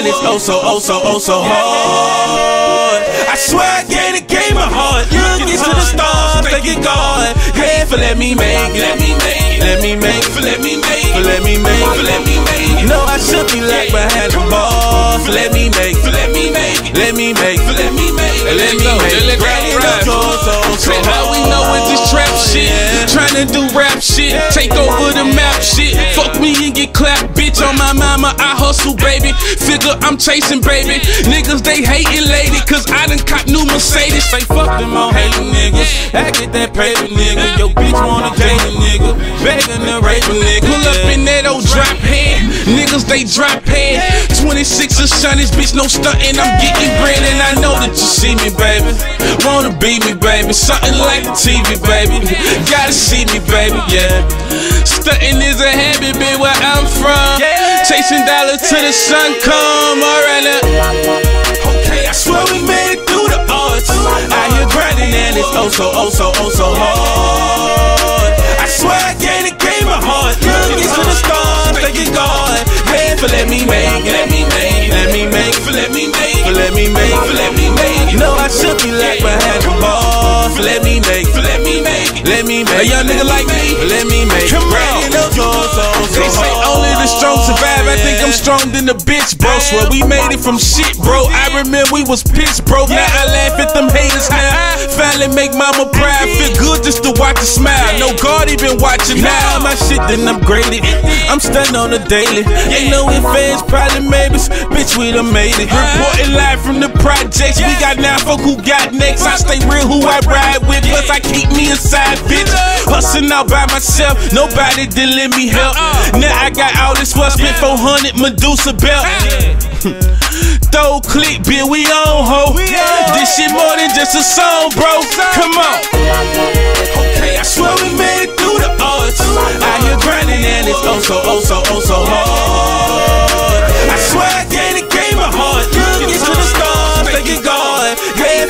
and it's oh so, oh so, oh so hard. I swear I gave the game a heart. Look into the stars, thank you God. Yeah, for let me make, let me make, let me make, for let me make, for let me make, for let me make. No, I should be like behind the ball. For let me make, for let me make, let me make, for let me make, let me make. Grinding up so, so, how we know it's this trap shit. Tryna do rap shit. Take over the map shit. Fuck me and get clapped, bitch. On my mama, I hustle, baby. Figure I'm chasing, baby. Niggas, they hating, lady. Cause I done cop new Mercedes. Say fuck them all hating niggas. I get that paper nigga. Yo bitch wanna date a nigga. Niggas, they drop head. 26 of Shoney's, bitch, no stunting. I'm getting bread and I know that you see me, baby. Wanna be me, baby. Something like the TV, baby. Gotta see me, baby, yeah. Stunting is a habit, bitch, where I'm from. Chasing dollars till the sun come. Alright now. Okay, I swear we made it through the odds. Out here grinding and it's oh so, oh so, oh so hard. I swear I gave the game a heart. Look into the stars, you God. Yeah, for let me make, let me make, let me make, for let me make, for let me make, for let me make. No, I should be like behind the ball. For let me make, for let me make, let me make. A young nigga like me. Let me make. Come on. They say only the strong survive. I think I'm strong than the bitch, bro. Swear we made it from shit, bro. I remember we was pissed, bro. Now I laugh at them haters now. Finally make mama proud. Feel good just to watch her smile. No God even watching now. My shit done upgraded. I'm stunned on the daily. Ain't no if fans, probably maybes. Bitch, we done made it. Reporting live from the projects. We got nine folk who got next. I stay real who I ride with. Plus I keep me inside, bitch. Hustling out by myself. Nobody did let me help. Uh-uh. Now I got all this fuss. Spent 400 Medusa belt. Throw click, bill, we on ho. This shit more than just a song, bro. Come on. Okay, I swear we made it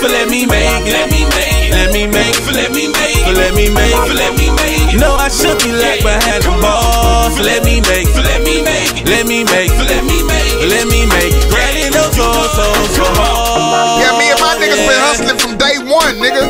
for let me make, let me make, let me make, for let me make, for let me make, for let me make. No, I should be like behind the ball. For let me make, for let me make, let me make, for let me make, let me make. Grinding up so, so, so hard. Yeah, me and my niggas been hustling from day one, nigga.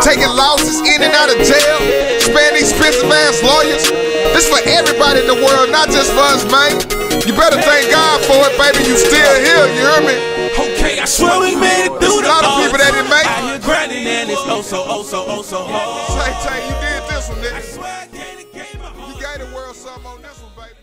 Taking losses in and out of jail, spending expensive ass lawyers. This for everybody in the world, not just for us, man. You better thank God for it, baby. You still here, you hear me? Okay, I swear we made it through the of that didn't make it. Grinding and it's oh so, oh so, oh so hard. Tay Tay, you did this one, nigga. swear I gave the game a heart. You gave the world something on this one, baby.